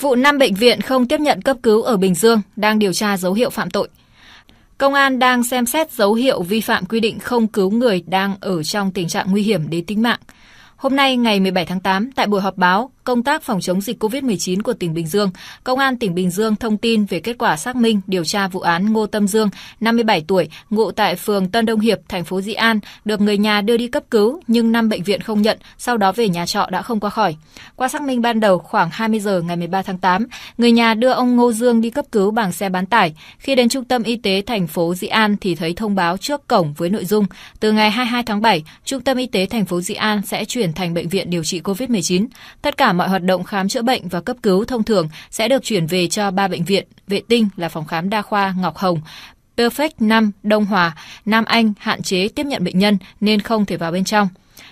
Vụ 5 bệnh viện không tiếp nhận cấp cứu ở Bình Dương đang điều tra dấu hiệu phạm tội. Công an đang xem xét dấu hiệu vi phạm quy định không cứu người đang ở trong tình trạng nguy hiểm đến tính mạng. Hôm nay ngày 17 tháng 8, tại buổi họp báo, công tác phòng chống dịch COVID-19 của tỉnh Bình Dương, Công an tỉnh Bình Dương thông tin về kết quả xác minh điều tra vụ án Ngô Tâm Dương, 57 tuổi, ngụ tại phường Tân Đông Hiệp, thành phố Dĩ An, được người nhà đưa đi cấp cứu nhưng năm bệnh viện không nhận, sau đó về nhà trọ đã không qua khỏi. Qua xác minh ban đầu, khoảng 20 giờ ngày 13 tháng 8, người nhà đưa ông Ngô Dương đi cấp cứu bằng xe bán tải. Khi đến trung tâm y tế thành phố Dĩ An thì thấy thông báo trước cổng với nội dung từ ngày 22 tháng 7, trung tâm y tế thành phố Dĩ An sẽ chuyển thành bệnh viện điều trị COVID-19. Tất cả mọi hoạt động khám chữa bệnh và cấp cứu thông thường sẽ được chuyển về cho ba bệnh viện, vệ tinh là phòng khám đa khoa Ngọc Hồng, Perfect 5 Đông Hòa, Nam Anh hạn chế tiếp nhận bệnh nhân nên không thể vào bên trong.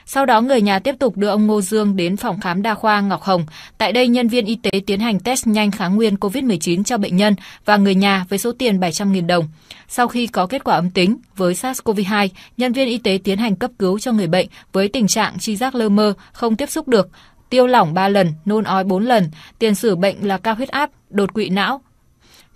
Sau đó người nhà tiếp tục đưa ông Ngô Dương đến phòng khám đa khoa Ngọc Hồng. Tại đây nhân viên y tế tiến hành test nhanh kháng nguyên COVID-19 cho bệnh nhân và người nhà với số tiền 700.000 đồng. Sau khi có kết quả âm tính với SARS-CoV-2, nhân viên y tế tiến hành cấp cứu cho người bệnh với tình trạng chi giác lơ mơ, không tiếp xúc được, tiêu lỏng 3 lần, nôn ói 4 lần, tiền sử bệnh là cao huyết áp, đột quỵ não,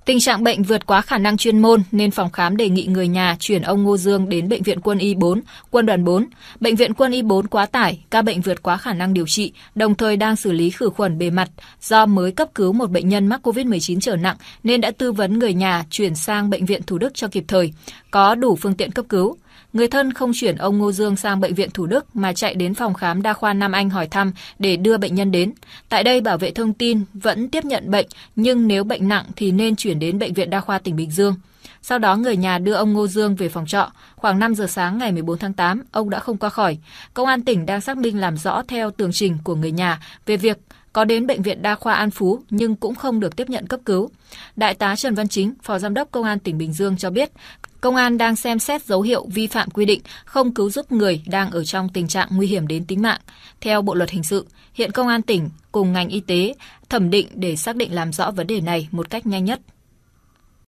Tình trạng bệnh vượt quá khả năng chuyên môn nên phòng khám đề nghị người nhà chuyển ông Ngô Dương đến bệnh viện Quân y 4, Quân đoàn 4. Bệnh viện Quân y 4 quá tải, ca bệnh vượt quá khả năng điều trị, đồng thời đang xử lý khử khuẩn bề mặt do mới cấp cứu một bệnh nhân mắc COVID-19 trở nặng nên đã tư vấn người nhà chuyển sang bệnh viện Thủ Đức cho kịp thời, có đủ phương tiện cấp cứu. Người thân không chuyển ông Ngô Dương sang bệnh viện Thủ Đức mà chạy đến phòng khám đa khoa Nam Anh hỏi thăm để đưa bệnh nhân đến. Tại đây bảo vệ thông tin vẫn tiếp nhận bệnh, nhưng nếu bệnh nặng thì nên chuyển đến bệnh viện đa khoa tỉnh Bình Dương. Sau đó người nhà đưa ông Ngô Dương về phòng trọ. Khoảng 5 giờ sáng ngày 14 tháng 8, ông đã không qua khỏi. Công an tỉnh đang xác minh làm rõ theo tường trình của người nhà về việc có đến bệnh viện đa khoa An Phú nhưng cũng không được tiếp nhận cấp cứu. Đại tá Trần Văn Chính, Phó Giám đốc Công an tỉnh Bình Dương cho biết, Công an đang xem xét dấu hiệu vi phạm quy định không cứu giúp người đang ở trong tình trạng nguy hiểm đến tính mạng. Theo Bộ luật hình sự, hiện Công an tỉnh cùng ngành y tế thẩm định để xác định làm rõ vấn đề này một cách nhanh nhất.